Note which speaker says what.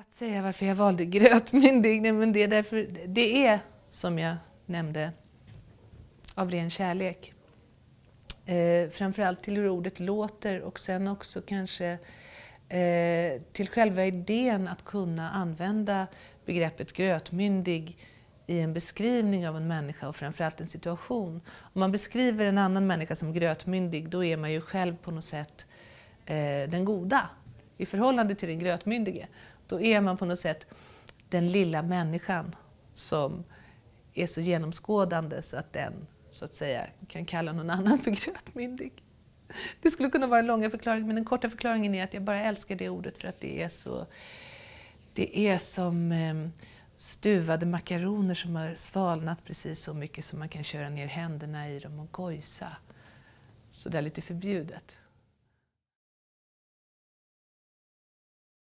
Speaker 1: Att säga varför jag valde grötmyndig, nej, men det är därför, det är som jag nämnde av ren kärlek. Eh, framförallt till hur ordet låter och sen också kanske eh, till själva idén att kunna använda begreppet grötmyndig i en beskrivning av en människa och framförallt en situation. Om man beskriver en annan människa som grötmyndig, då är man ju själv på något sätt eh, den goda i förhållande till den grötmyndige. Då är man på något sätt den lilla människan som är så genomskådande så att den så att säga kan kalla någon annan för grötmyndig. Det skulle kunna vara en långa förklaring, men den korta förklaringen är att jag bara älskar det ordet för att det är så... Det är som ehm, stuvade makaroner som har svalnat precis så mycket som man kan köra ner händerna i dem och gojsa. Så det är lite förbjudet.